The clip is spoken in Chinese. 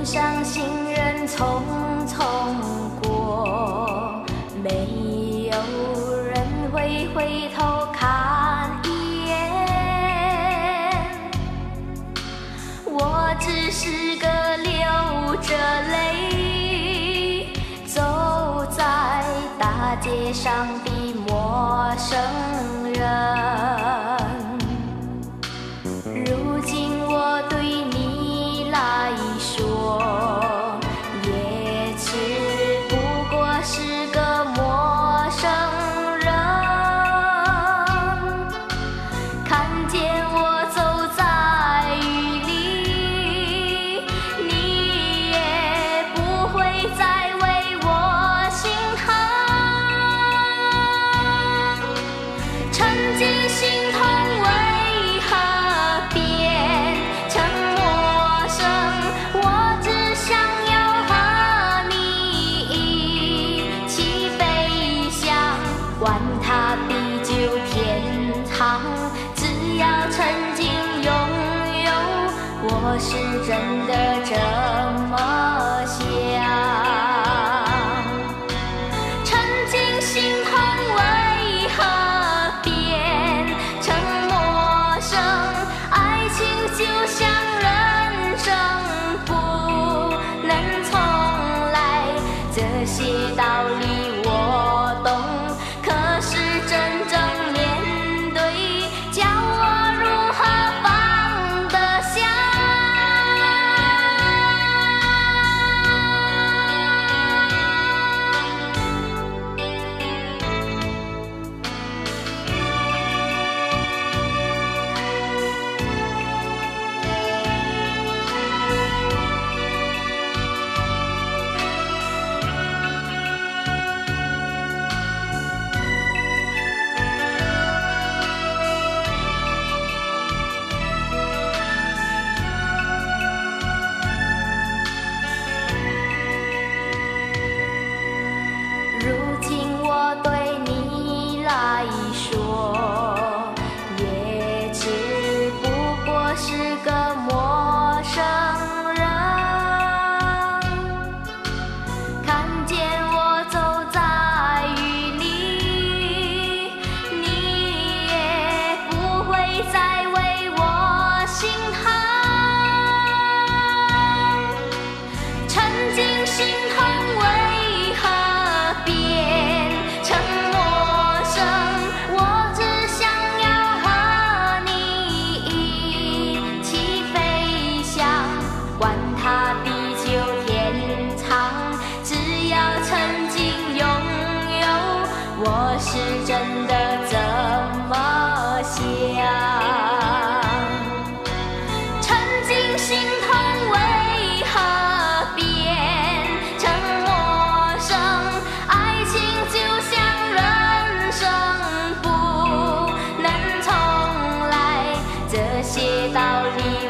路上行人匆匆过，没有人会回头看一眼。我只是个流着泪走在大街上的陌生人。管他地久天长只要曾经拥有我是真的这么想。曾经心痛为何变成陌生爱情就像人生不能重来这些是真的这么想曾经心痛为何变成陌生爱情就像人生不能重来这些道理